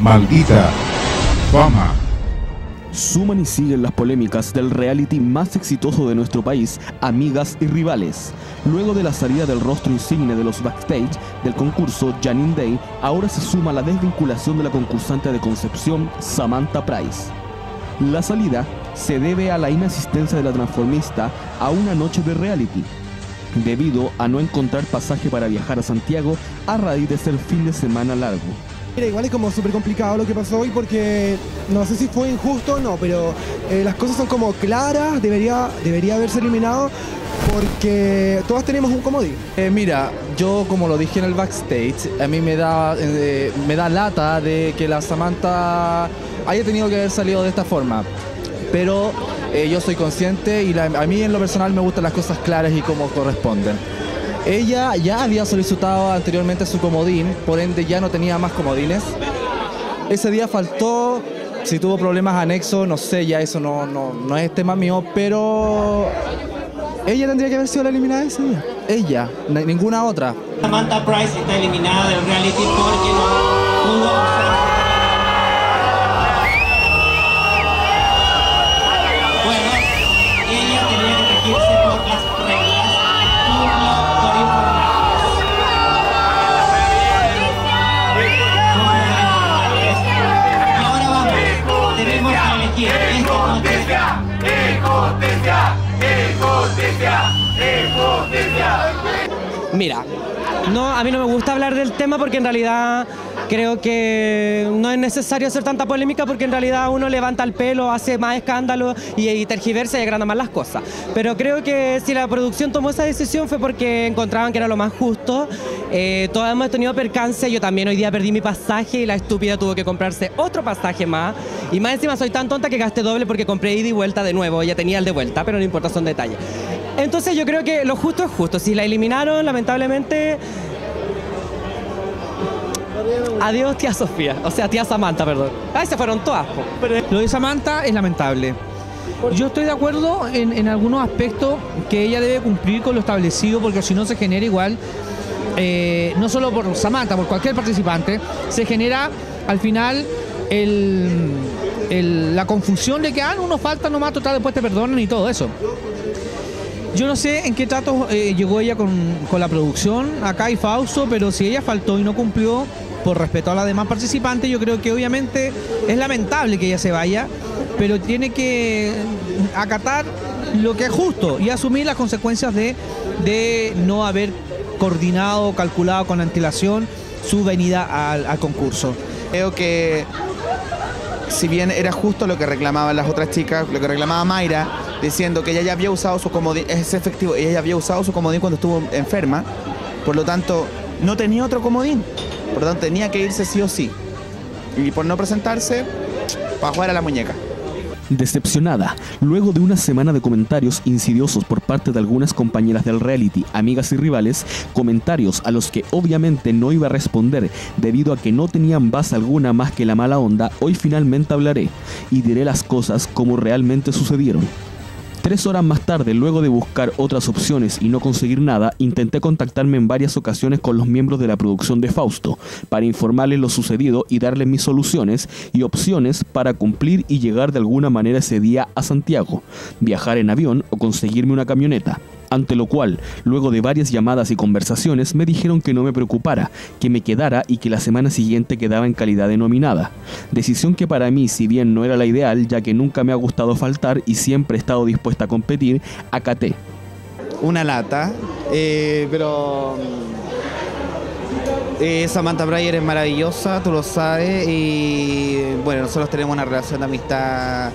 Maldita fama. Suman y siguen las polémicas del reality más exitoso de nuestro país, Amigas y Rivales. Luego de la salida del rostro insigne de los backstage del concurso, Janine Day, ahora se suma la desvinculación de la concursante de Concepción, Samantha Price. La salida se debe a la inasistencia de la transformista a una noche de reality, debido a no encontrar pasaje para viajar a Santiago a raíz de ser fin de semana largo. Mira, igual es como súper complicado lo que pasó hoy porque no sé si fue injusto o no, pero eh, las cosas son como claras, debería, debería haberse eliminado porque todas tenemos un comodín. Eh, mira, yo como lo dije en el backstage, a mí me da, eh, me da lata de que la Samantha haya tenido que haber salido de esta forma. Pero yo soy consciente y a mí en lo personal me gustan las cosas claras y como corresponden. Ella ya había solicitado anteriormente su comodín, por ende ya no tenía más comodines. Ese día faltó, si tuvo problemas anexos, no sé, ya eso no, no, no es tema mío, pero ella tendría que haber sido la eliminada ese día. Ella, ninguna otra. Samantha Price está eliminada del reality porque no pudo Mira, no, a mí no me gusta hablar del tema porque en realidad creo que no es necesario hacer tanta polémica porque en realidad uno levanta el pelo, hace más escándalo y, y tergiversa y agranda más las cosas. Pero creo que si la producción tomó esa decisión fue porque encontraban que era lo más justo. Eh, todos hemos tenido percance, yo también hoy día perdí mi pasaje y la estúpida tuvo que comprarse otro pasaje más. Y más encima soy tan tonta que gasté doble porque compré ida y vuelta de nuevo, ya tenía el de vuelta, pero no importa, son detalles. Entonces yo creo que lo justo es justo. Si la eliminaron, lamentablemente. Adiós, tía Sofía. O sea, tía Samantha, perdón. Ay, se fueron todas. Lo de Samantha es lamentable. Yo estoy de acuerdo en, en algunos aspectos que ella debe cumplir con lo establecido porque si no se genera igual, eh, no solo por Samantha, por cualquier participante, se genera al final el- la confusión de que ah, no nos falta nomás, total, después te perdonan y todo eso. Yo no sé en qué trato eh, llegó ella con, con la producción, acá y Fausto, pero si ella faltó y no cumplió por respeto a las demás participantes, yo creo que obviamente es lamentable que ella se vaya, pero tiene que acatar lo que es justo y asumir las consecuencias de, de no haber coordinado, calculado con antelación su venida al, al concurso. Creo que si bien era justo lo que reclamaban las otras chicas, lo que reclamaba Mayra, diciendo que ella ya había usado su comodín, es efectivo, ella había usado su comodín cuando estuvo enferma, por lo tanto no tenía otro comodín, por lo tanto tenía que irse sí o sí. Y por no presentarse, para jugar a la muñeca. Decepcionada, luego de una semana de comentarios insidiosos por parte de algunas compañeras del reality, amigas y rivales, comentarios a los que obviamente no iba a responder debido a que no tenían base alguna más que la mala onda, hoy finalmente hablaré y diré las cosas como realmente sucedieron. Tres horas más tarde, luego de buscar otras opciones y no conseguir nada, intenté contactarme en varias ocasiones con los miembros de la producción de Fausto para informarles lo sucedido y darles mis soluciones y opciones para cumplir y llegar de alguna manera ese día a Santiago, viajar en avión o conseguirme una camioneta. Ante lo cual, luego de varias llamadas y conversaciones, me dijeron que no me preocupara, que me quedara y que la semana siguiente quedaba en calidad de nominada. Decisión que para mí, si bien no era la ideal, ya que nunca me ha gustado faltar y siempre he estado dispuesta a competir, acaté. Una lata, eh, pero... eh, Samantha Breyer es maravillosa, tú lo sabes, y bueno, nosotros tenemos una relación de amistad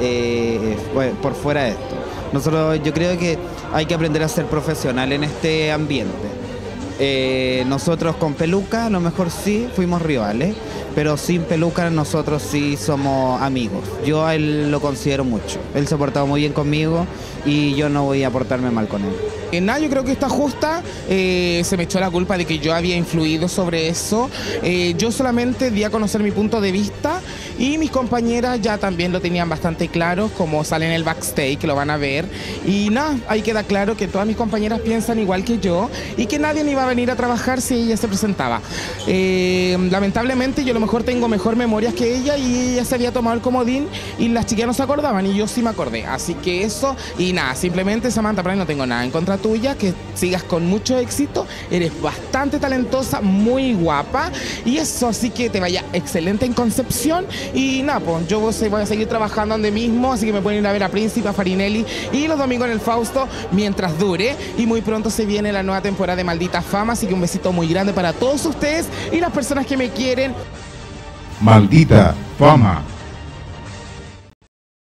eh, por fuera de esto. Nosotros, yo creo que hay que aprender a ser profesional en este ambiente. Eh, nosotros con peluca, a lo mejor sí fuimos rivales, pero sin peluca nosotros sí somos amigos. Yo a él lo considero mucho. Él se ha portado muy bien conmigo y yo no voy a portarme mal con él. Eh, nada, yo creo que está justa. eh, se me echó la culpa de que yo había influido sobre eso. Eh, yo solamente di a conocer mi punto de vista y mis compañeras ya también lo tenían bastante claro, como sale en el backstage, que lo van a ver. Y nada, ahí queda claro que todas mis compañeras piensan igual que yo y que nadie ni iba a venir a trabajar si ella se presentaba. Eh, lamentablemente yo a mejor tengo mejor memorias que ella y ella se había tomado el comodín y las chicas no se acordaban y yo sí me acordé. Así que eso y nada, simplemente Samantha Prime no tengo nada en contra tuya, que sigas con mucho éxito, eres bastante talentosa, muy guapa y eso, así que te vaya excelente en Concepción y nada, pues yo voy a seguir trabajando donde mismo, así que me pueden ir a ver a Príncipe, a Farinelli y los domingos en el Fausto mientras dure y muy pronto se viene la nueva temporada de Maldita Fama, así que un besito muy grande para todos ustedes y las personas que me quieren. Maldita fama.